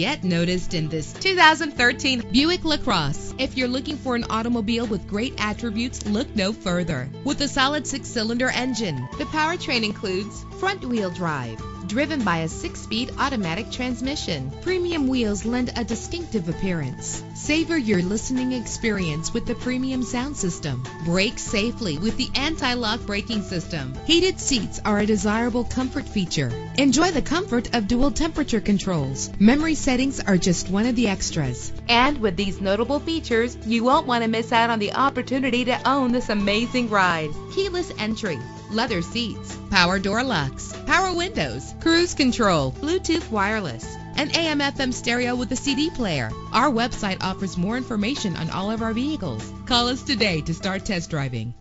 Get noticed in this 2013 Buick LaCrosse. If you're looking for an automobile with great attributes, look no further. With a solid six-cylinder engine, the powertrain includes front-wheel drive, driven by a six-speed automatic transmission. Premium wheels lend a distinctive appearance. Savor your listening experience with the premium sound system. Brake safely with the anti-lock braking system. Heated seats are a desirable comfort feature. Enjoy the comfort of dual temperature controls. Memory settings are just one of the extras. And with these notable features, you won't want to miss out on the opportunity to own this amazing ride. Keyless entry, leather seats, power door locks, power windows, cruise control, Bluetooth wireless, an AM FM stereo with a CD player. Our website offers more information on all of our vehicles. Call us today to start test driving.